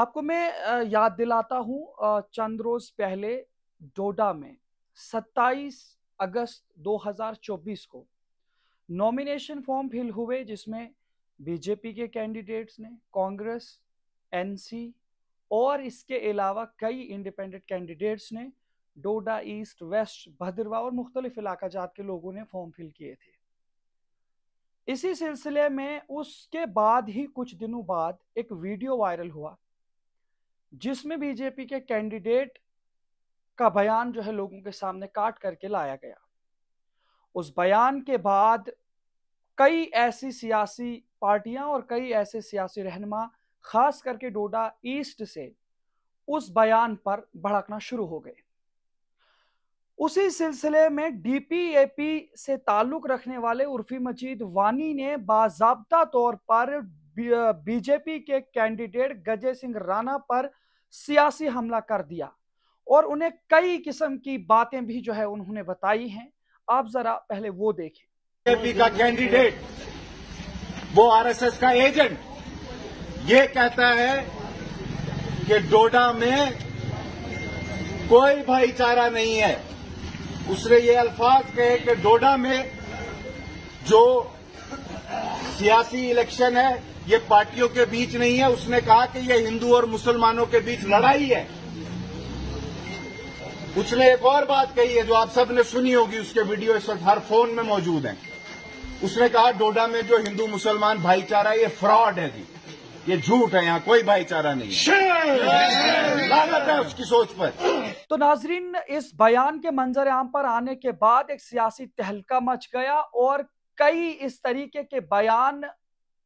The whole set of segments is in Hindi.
आपको मैं याद दिलाता हूँ चंद रोज पहले डोडा में 27 अगस्त 2024 को नॉमिनेशन फॉर्म फिल हुए जिसमें बीजेपी के कैंडिडेट्स ने, कांग्रेस एनसी और इसके अलावा कई इंडिपेंडेंट कैंडिडेट्स ने डोडा ईस्ट, वेस्ट, भद्रवा और मुख्तलिफ़ इलाका जात के लोगों ने फॉर्म फिल किए थे। इसी सिलसिले में उसके बाद ही कुछ दिनों बाद एक वीडियो वायरल हुआ। जिसमें बीजेपी के कैंडिडेट का बयान जो है लोगों के सामने काट करके लाया गया। उस बयान के बाद कई ऐसी सियासी पार्टियाँ और कई ऐसे सियासी रहनमा, खास करके डोडा ईस्ट से, उस बयान पर भड़कना शुरू हो गए। उसी सिलसिले में डीपीएपी से ताल्लुक रखने वाले उर्फी मजीद वानी ने बाजाबता तौर पर बीजेपी के कैंडिडेट गजय सिंह राणा पर सियासी हमला कर दिया। और उन्हें कई किस्म की बातें भी जो है उन्होंने बताई हैं। आप जरा पहले वो देखें। बीजेपी का कैंडिडेट, वो आरएसएस का एजेंट, ये कहता है कि डोडा में कोई भाईचारा नहीं है। उसने ये अल्फाज कहे कि डोडा में जो सियासी इलेक्शन है ये पार्टियों के बीच नहीं है। उसने कहा कि ये हिंदू और मुसलमानों के बीच लड़ाई है। उसने एक और बात कही है जो आप सबने सुनी होगी, उसके वीडियो इस वक्त हर फ़ोन में मौजूद हैं। उसने कहा, डोडा में जो हिंदू मुसलमान भाईचारा, ये फ्रॉड है जी। ये झूठ है, यहाँ कोई भाईचारा नहीं लागत है उसकी सोच पर। तो नाजरीन, इस बयान के मंजर आम पर आने के बाद एक सियासी तहलका मच गया और कई इस तरीके के बयान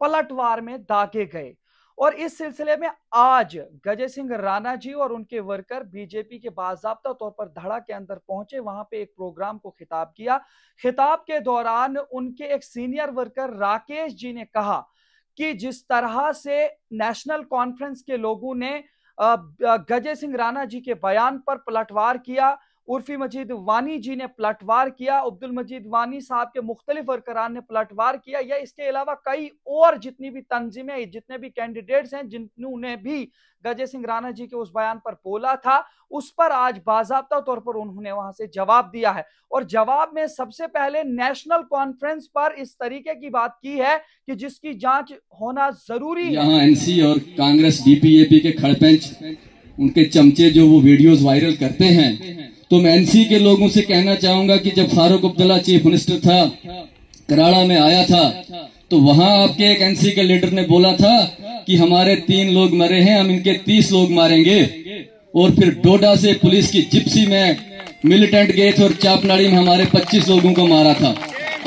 पलटवार में दागे गए। और इस सिलसिले में आज गजय सिंह राणा जी और उनके वर्कर बीजेपी के बाजाबता तौर पर धड़ा के अंदर पहुँचे, वहाँ पे एक प्रोग्राम को खिताब किया। खिताब के दौरान उनके एक सीनियर वर्कर राकेश जी ने कहा कि जिस तरह से नेशनल कॉन्फ्रेंस के लोगों ने गजय सिंह राणा जी के बयान पर पलटवार किया उर्फी मजीद वानी जी ने पलटवार किया, अब्दुल मजीद वानी साहब के मुख्तलिफ़ वर्करान ने पलटवार किया, या इसके अलावा कई और जितनी भी तंजीमें, जितने भी कैंडिडेट्स हैं, जिन्होंने भी गजय सिंह राणा जी के उस बयान पर बोला था, उस पर आज बाजाबता तौर पर उन्होंने वहाँ से जवाब दिया है। और जवाब में सबसे पहले नेशनल कॉन्फ्रेंस पर इस तरीके की बात की है कि जिसकी जाँच होना ज़रूरी है। एनसी और कांग्रेस बीपीएपी के खड़पेंच उनके चमचे जो वो वीडियोस वायरल करते हैं तो मैं एनसी के लोगों से कहना चाहूँगा कि जब फारूक अब्दुल्ला चीफ मिनिस्टर था, कराड़ा में आया था तो वहाँ आपके एक एनसी के लीडर ने बोला था कि हमारे तीन लोग मरे हैं, हम इनके तीस लोग मारेंगे। और फिर डोडा से पुलिस की जिप्सी में मिलिटेंट गए थे और चापनाड़ी में हमारे पच्चीस लोगों को मारा था।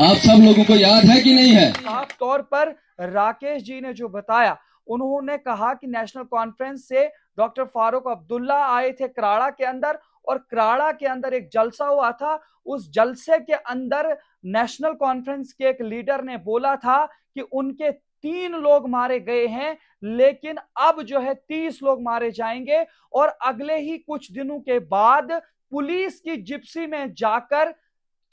आप सब लोगों को याद है कि नहीं है? साफ़ तौर पर राकेश जी ने जो बताया, उन्होंने कहा कि नेशनल कॉन्फ्रेंस से डॉक्टर फारूक अब्दुल्ला आए थे कराड़ा के अंदर और कराड़ा के अंदर एक जलसा हुआ था। उस जलसे के अंदर नेशनल कॉन्फ्रेंस के एक लीडर ने बोला था कि उनके तीन लोग मारे गए हैं, लेकिन अब जो है तीस लोग मारे जाएँगे और अगले ही कुछ दिनों के बाद पुलिस की जिप्सी में जाकर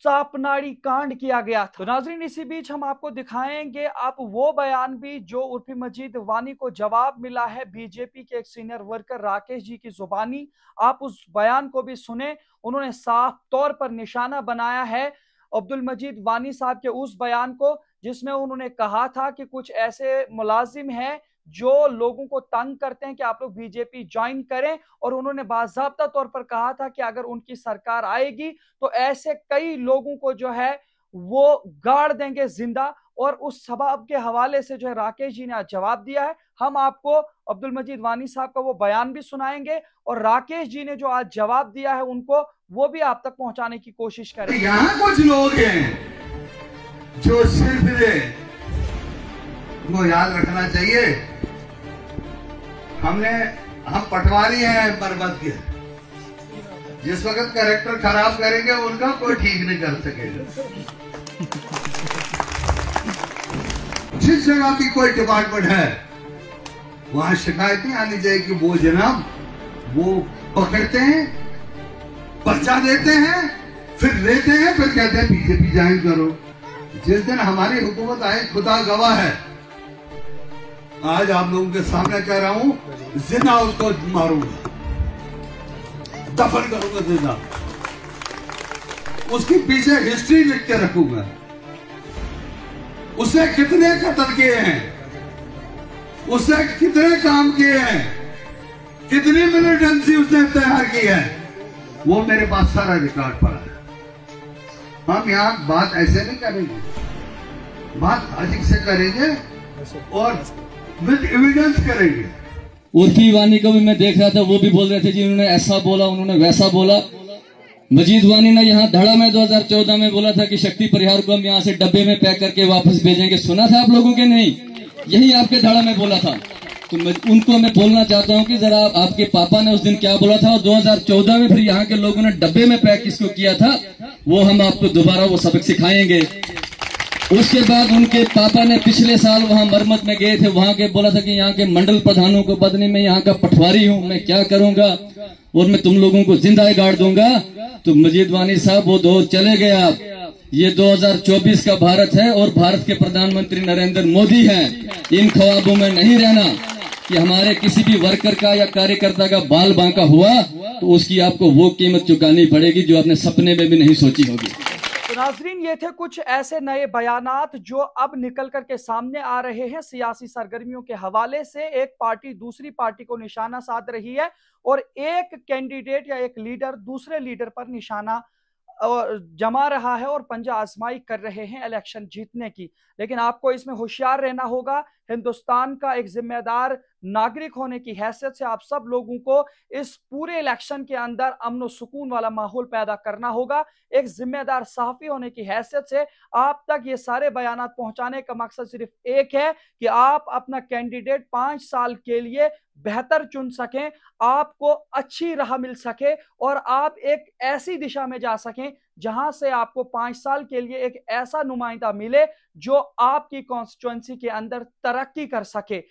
चापनाड़ी कांड किया गया था। तो नाजरीन, इसी बीच हम आपको दिखाएँगे, आप वो बयान भी जो उर्फी मजीद वानी को जवाब मिला है बीजेपी के एक सीनियर वर्कर राकेश जी की जुबानी। आप उस बयान को भी सुने, उन्होंने साफ़ तौर पर निशाना बनाया है अब्दुल मजीद वानी साहब के उस बयान को, जिसमें उन्होंने कहा था कि कुछ ऐसे मुलाजिम हैं जो लोगों को तंग करते हैं कि आप लोग बीजेपी ज्वाइन करें, और उन्होंने बाजाबता तौर पर कहा था कि अगर उनकी सरकार आएगी तो ऐसे कई लोगों को जो है, वो गाड़ देंगे ज़िंदा। और उस सबब के हवाले से जो है, राकेश जी ने आज जवाब दिया है। हम आपको, अब्दुल मजीद वानी साहब का वो बयान भी सुनाएँगे, और राकेश जी ने जो आज जवाब दिया है उनको, वो भी आप तक पहुँचाने की कोशिश करें यहाँ कुछ लोग हैं, जो सिर्फ़ वो याद रखना चाहिए। हमने, हम पटवारी हैं बर्बाद किया जिस वक्त करेक्टर खराब करेंगे, उनका कोई ठीक नहीं कर सकेगा। जिस जगह की कोई डिपार्टमेंट है, वहाँ शिकायतें आनी चाहिए कि वो जनाब, वो पकड़ते हैं, पर्चा देते हैं, फिर लेते हैं, फिर कहते हैं बीजेपी ज्वाइन करो। जिस दिन हमारी हुकूमत आए, खुदा गवाह है आज आप लोगों के सामने कह रहा हूँ, ज़िंदा उसको मारूँगा। दफन करूँगा ज़िंदा। उसके पीछे हिस्ट्री लिख के रखूँगा। उसने कितने कत्ल किए हैं? उसने कितने काम किए हैं? कितनी मिलिटेंसी उसने तैयार की है? वो मेरे पास सारा रिकॉर्ड पड़ा है। हम यहाँ बात ऐसे नहीं करेंगे। बात अधिक से करेंगे और विद एविडेंस करेंगे। उर्फी वानी को भी मैं देख रहा था, वो भी बोल रहे थे जी उन्होंने ऐसा बोला, उन्होंने वैसा बोला। मजीद वानी ने यहाँ धड़ा में 2014 में बोला था कि शक्ति परिहार को हम यहाँ से डब्बे में पैक करके वापस भेजेंगे। सुना था आप लोगों के नहीं? यही आपके धड़ा में बोला था। तो मैं, उनको मैं बोलना चाहता हूँ कि जरा आपके पापा ने उस दिन क्या बोला था? और 2014 में फिर यहाँ के लोगों ने डब्बे में पैक किसको किया था? वो हम आपको दोबारा वो सबक सिखाएँगे। उसके बाद उनके पापा ने पिछले साल वहाँ मरमत में गए थे, वहाँ के बोला था कि यहाँ के मंडल प्रधानों को बदले में यहाँ का पटवारी हूँ, मैं क्या करूँगा? और मैं तुम लोगों को ज़िंदा गाड़ दूँगा। तो मजीद वानी साहब, वो दो चले गए आप। ये 2024 का भारत है और भारत के प्रधानमंत्री नरेंद्र मोदी हैं। इन ख्वाबों में नहीं रहना कि हमारे किसी भी वर्कर का या कार्यकर्ता का बाल बांका हुआ तो उसकी आपको वो कीमत चुकानी पड़ेगी जो आपने सपने में भी नहीं सोची होगी। नाजरीन, ये थे कुछ ऐसे नए बयानात जो अब निकल कर के सामने आ रहे हैं सियासी सरगर्मियों के हवाले से। एक पार्टी दूसरी पार्टी को निशाना साध रही है और एक कैंडिडेट या एक लीडर दूसरे लीडर पर निशाना जमा रहा है और पंजा आजमाई कर रहे हैं इलेक्शन जीतने की। लेकिन आपको इसमें होशियार रहना होगा। हिंदुस्तान का एक जिम्मेदार नागरिक होने की हैसियत से आप सब लोगों को इस पूरे इलेक्शन के अंदर अमन सुकून वाला माहौल पैदा करना होगा। एक जिम्मेदार सहाफ़ी होने की हैसियत से आप तक ये सारे बयान पहुँचाने का मकसद सिर्फ़ एक है कि आप अपना कैंडिडेट पाँच साल के लिए बेहतर चुन सकें, आपको अच्छी राह मिल सके और आप एक ऐसी दिशा में जा सकें जहाँ से आपको पाँच साल के लिए एक ऐसा नुमाइंदा मिले जो आपकी कॉन्स्टिट्युएंसी के अंदर तरक्की कर सके।